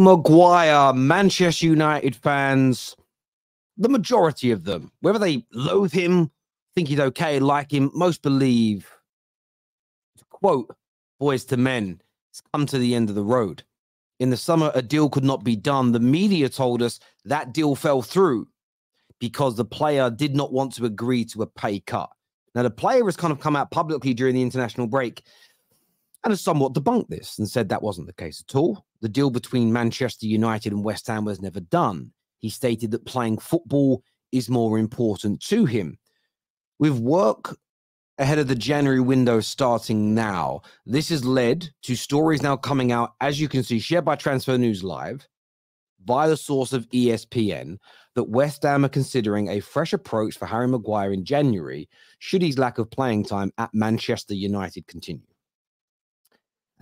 Maguire, Manchester United fans, the majority of them, whether they loathe him, think he's okay, like him, most believe, to quote Boyz II Men, it's come to the end of the road. In the summer, a deal could not be done. The media told us that deal fell through because the player did not want to agree to a pay cut. Now, the player has kind of come out publicly during the international break and has somewhat debunked this and said that wasn't the case at all. The deal between Manchester United and West Ham was never done. He stated that playing football is more important to him. With work ahead of the January window starting now, this has led to stories now coming out, as you can see, shared by Transfer News Live via the source of ESPN, that West Ham are considering a fresh approach for Harry Maguire in January should his lack of playing time at Manchester United continue.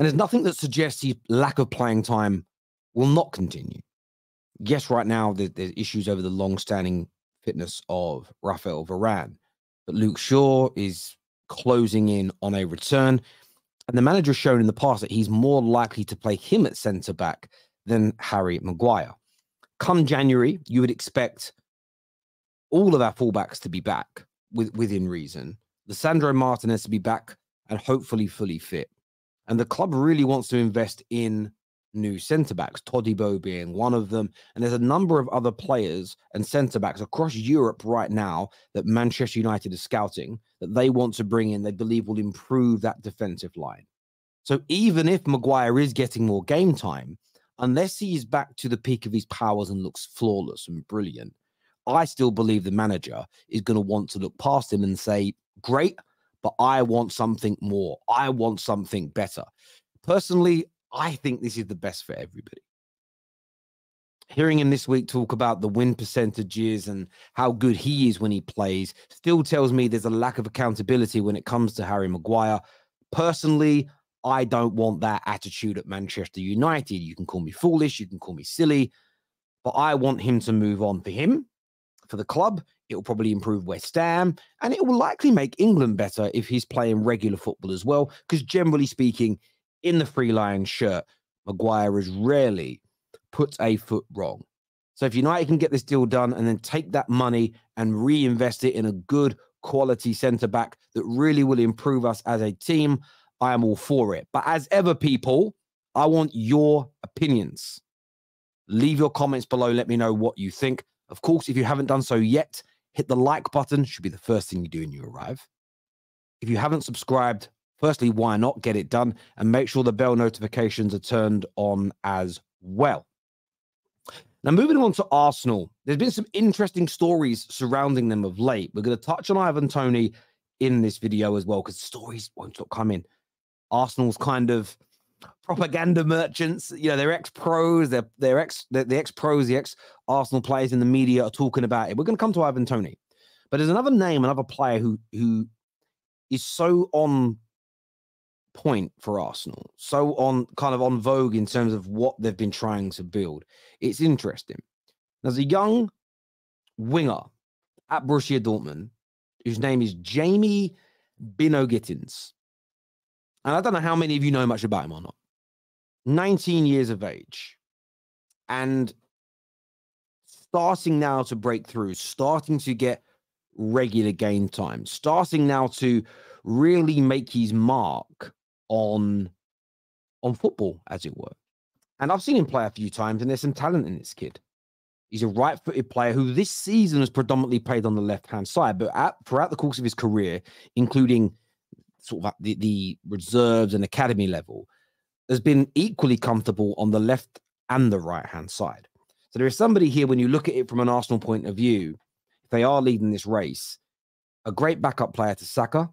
And there's nothing that suggests his lack of playing time will not continue. Yes, right now there's, issues over the long-standing fitness of Rafael Varane, but Luke Shaw is closing in on a return. And the manager has shown in the past that he's more likely to play him at centre back than Harry Maguire. Come January, you would expect all of our fullbacks to be back with, within reason. Lisandro Martinez to be back and hopefully fully fit. And the club really wants to invest in new centre backs, Todibo being one of them. And there's a number of other players and centre backs across Europe right now that Manchester United is scouting that they want to bring in, they believe will improve that defensive line. So even if Maguire is getting more game time, unless he is back to the peak of his powers and looks flawless and brilliant, I still believe the manager is going to want to look past him and say, Great, but I want something more. I want something better. Personally, I think this is the best for everybody. Hearing him this week talk about the win percentages and how good he is when he plays still tells me there's a lack of accountability when it comes to Harry Maguire. Personally, I don't want that attitude at Manchester United. You can call me foolish, you can call me silly, but I want him to move on for him, for the club. It will probably improve West Ham and it will likely make England better if he's playing regular football as well. Because generally speaking, in the Three Lions shirt, Maguire has rarely put a foot wrong. So if United can get this deal done and then take that money and reinvest it in a good quality centre back that really will improve us as a team, I am all for it. But as ever, people, I want your opinions. Leave your comments below. Let me know what you think. Of course, if you haven't done so yet, hit the like button, should be the first thing you do when you arrive. If you haven't subscribed, firstly, why not get it done and make sure the bell notifications are turned on as well. Now, moving on to Arsenal, there's been some interesting stories surrounding them of late. We're going to touch on Ivan Toney in this video as well because stories won't stop coming. Arsenal's kind of propaganda merchants. You know, they're ex pros, they're they're ex the ex pros, the ex Arsenal players in the media are talking about it. We're going to come to Ivan Toney, but there's another name, another player who who is so on point for Arsenal, so on kind of on vogue in terms of what they've been trying to build. It's interesting. There's a young winger at Borussia Dortmund whose name is Jamie Bynoe Gittens. And I don't know how many of you know much about him or not. 19 years of age and starting now to break through, starting to get regular game time, starting now to really make his mark on on football, as it were. And I've seen him play a few times, and there's some talent in this kid. He's a right-footed player who this season has predominantly played on the left-hand side, but at, throughout the course of his career, including sort of the, the reserves and academy level, has been equally comfortable on the left and the right hand side. So there is somebody here, when you look at it from an Arsenal point of view, if they are leading this race, a great backup player to Saka,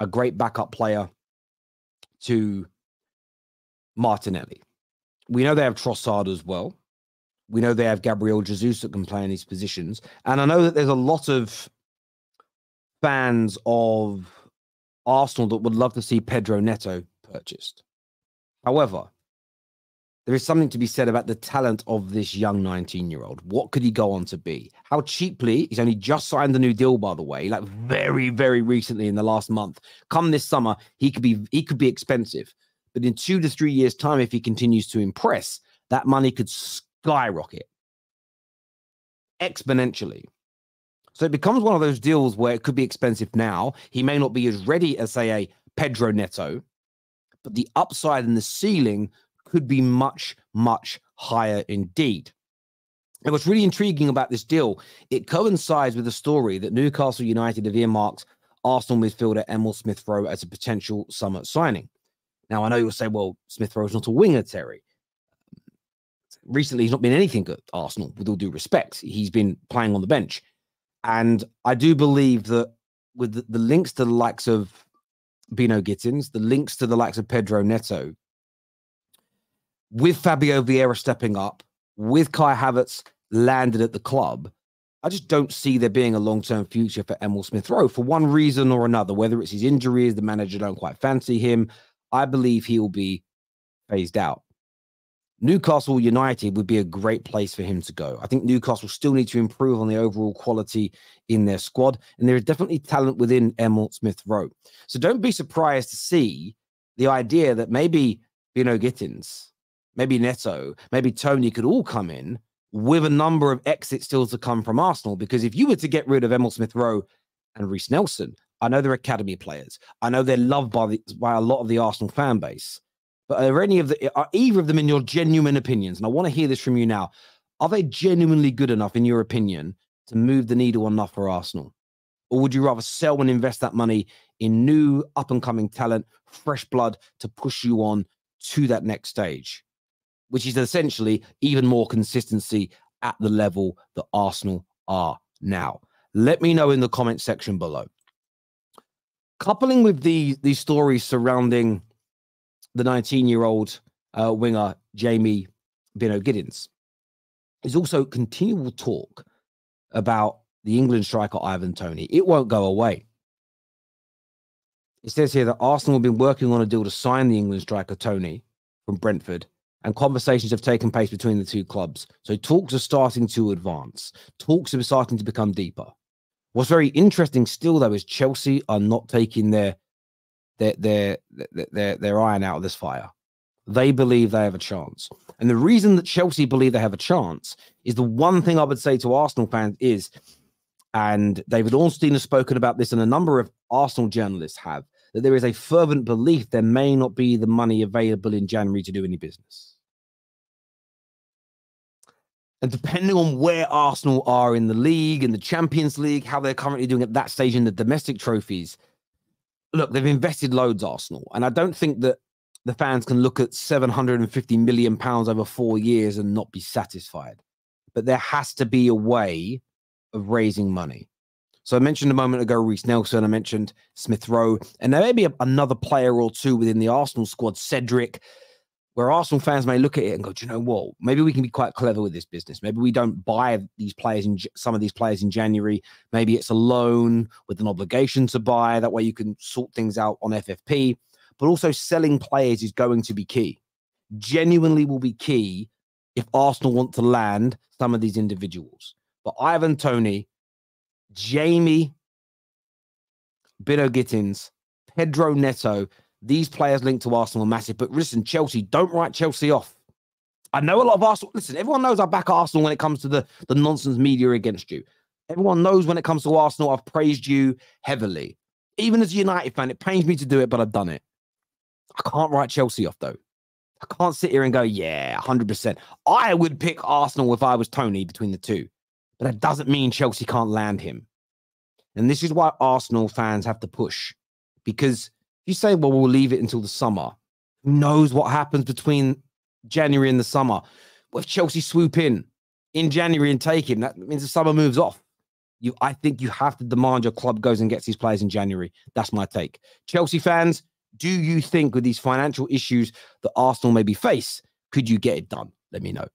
a great backup player to Martinelli. We know they have Trossard as well. We know they have Gabriel Jesus that can play in these positions. And I know that there's a lot of fans of Arsenal that would love to see Pedro Neto purchased. However, there is something to be said about the talent of this young 19 year old. What could he go on to be? How cheaply? He's only just signed a new deal, by the way, like very, very recently in the last month. Come this summer, he could be he could be expensive. But in two to three years' time, if he continues to impress, that money could skyrocket exponentially. So it becomes one of those deals where it could be expensive now. He may not be as ready as, say, a Pedro Neto, but the upside and the ceiling could be much, much higher indeed. And what's really intriguing about this deal, it coincides with the story that Newcastle United have earmarked Arsenal midfielder Emile Smith Rowe as a potential summer signing. Now, I know you'll say, well, Smith Rowe's not a winger, Terry. Recently, he's not been anything at Arsenal, with all due respect. He's been playing on the bench. And I do believe that with the, the links to the likes of Bynoe Gittens, the links to the likes of Pedro Neto, with Fabio Vieira stepping up, with Kai Havertz landed at the club, I just don't see there being a long term future for Emile Smith Rowe for one reason or another, whether it's his injuries, the manager don't quite fancy him. I believe he'll be phased out. Newcastle United would be a great place for him to go. I think Newcastle still need to improve on the overall quality in their squad, and there is definitely talent within Emile Smith Rowe. So don't be surprised to see the idea that maybe Bynoe Gittens, maybe Neto, maybe Toney could all come in with a number of exits still to come from Arsenal. Because if you were to get rid of Emile Smith Rowe and Reiss Nelson, I know they're academy players. I know they're loved by the, by a lot of the Arsenal fan base. But are any of the are either of them in your genuine opinions? And I want to hear this from you now. Are they genuinely good enough, in your opinion, to move the needle enough for Arsenal? Or would you rather sell and invest that money in new up and coming talent, fresh blood to push you on to that next stage, which is essentially even more consistency at the level that Arsenal are now? Let me know in the comment section below. Coupling with the, these stories surrounding the 19 year old uh, winger Jamie Bynoe Gittens. There's also continual talk about the England striker Ivan Toney. It won't go away. It says here that Arsenal have been working on a deal to sign the England striker Toney, from Brentford, and conversations have taken place between the two clubs. So talks are starting to advance. Talks are starting to become deeper. What's very interesting still, though, is Chelsea are not taking their their their their their iron out of this fire. They believe they have a chance. And the reason that Chelsea believe they have a chance is the one thing I would say to Arsenal fans is, and David Ornstein has spoken about this, and a number of Arsenal journalists have, that there is a fervent belief there may not be the money available in January to do any business. And depending on where Arsenal are in the league, in the Champions League, how they're currently doing at that stage in the domestic trophies, look, they've invested loads, Arsenal, and I don't think that the fans can look at 750 million pounds over four years and not be satisfied. But there has to be a way of raising money. So I mentioned a moment ago Reiss Nelson, I mentioned Smith Rowe, and there may be a, another player or two within the Arsenal squad, Cedric, where Arsenal fans may look at it and go, do you know what? Maybe we can be quite clever with this business. Maybe we don't buy these players in some of these players in January. Maybe it's a loan with an obligation to buy. That way you can sort things out on FFP. But also selling players is going to be key. Genuinely will be key if Arsenal want to land some of these individuals. But Ivan Toney, Jamie, Bynoe Gittens, Pedro Neto, these players linked to Arsenal are massive. But listen, Chelsea, don't write Chelsea off. I know a lot of Arsenal. Listen, everyone knows I back Arsenal when it comes to the, the nonsense media against you. Everyone knows when it comes to Arsenal, I've praised you heavily. Even as a United fan, it pains me to do it, but I've done it. I can't write Chelsea off though. I can't sit here and go, yeah, 100%. I would pick Arsenal if I was Toney between the two, but that doesn't mean Chelsea can't land him. And this is why Arsenal fans have to push because you say, well, we'll leave it until the summer, who knows what happens between January and the summer? What if Chelsea swoop in in January and take him? That means the summer moves off. You, I think you have to demand your club goes and gets these players in January. That's my take. Chelsea fans, do you think with these financial issues that Arsenal maybe face, could you get it done? Let me know.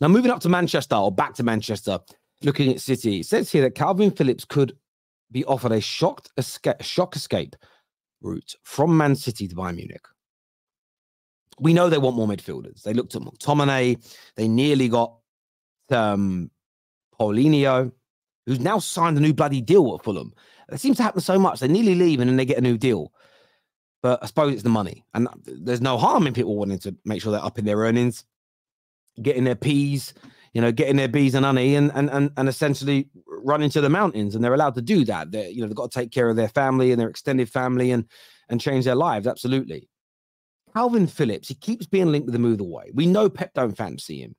Now, moving up to Manchester or back to Manchester, looking at City, it says here that Kalvin Phillips could be offered a shocked shock escape route from Man City to Bayern Munich. We know they want more midfielders. They looked at McTominay. They nearly got um, Palhinha, who's now signed a new bloody deal at Fulham. It seems to happen so much. They nearly leave and then they get a new deal. But I suppose it's the money. And there's no harm in people wanting to make sure they're up in their earnings. getting their peas, you know, getting their bees and honey, and and and, and essentially running into the mountains, and they're allowed to do that. They, you know, they've got to take care of their family and their extended family, and and change their lives. Absolutely. Kalvin Phillips, he keeps being linked with the move away. We know Pep don't fancy him.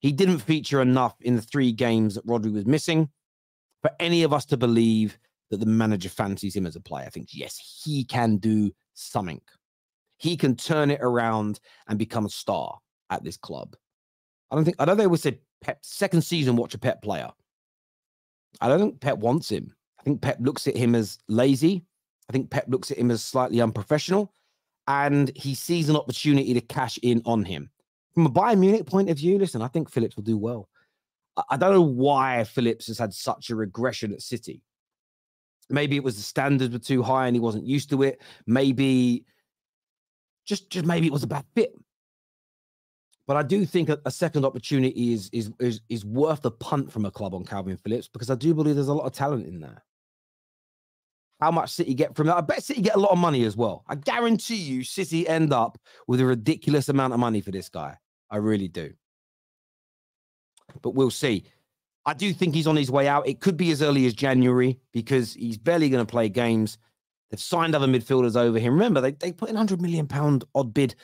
He didn't feature enough in the three games that Rodri was missing for any of us to believe that the manager fancies him as a player. I think, yes, he can do something. He can turn it around and become a star at this club. I don't think, I don't we said Pep, second season, watch a Pep player. I don't think Pep wants him. I think Pep looks at him as lazy. I think Pep looks at him as slightly unprofessional and he sees an opportunity to cash in on him. From a Bayern Munich point of view, listen, I think Phillips will do well. I don't know why Phillips has had such a regression at City. Maybe it was the standards were too high and he wasn't used to it. Maybe just just maybe it was a bad fit. But I do think a, a second opportunity is, is is is worth the punt from a club on Kalvin Phillips because I do believe there's a lot of talent in there. How much City get from that? I bet City get a lot of money as well. I guarantee you, City end up with a ridiculous amount of money for this guy. I really do. But we'll see. I do think he's on his way out. It could be as early as January because he's barely going to play games. They've signed other midfielders over him. Remember, they, they put an hundred million pound odd bid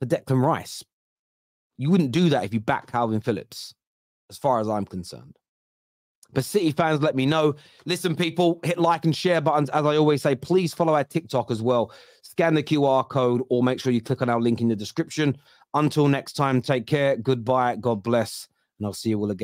for Declan Rice. You wouldn't do that if you back Kalvin Phillips, as far as I'm concerned. But City fans, let me know. Listen, people, hit like and share buttons. As I always say, please follow our TikTok as well. Scan the QR code or make sure you click on our link in the description. Until next time, take care. Goodbye. God bless. And I'll see you all again.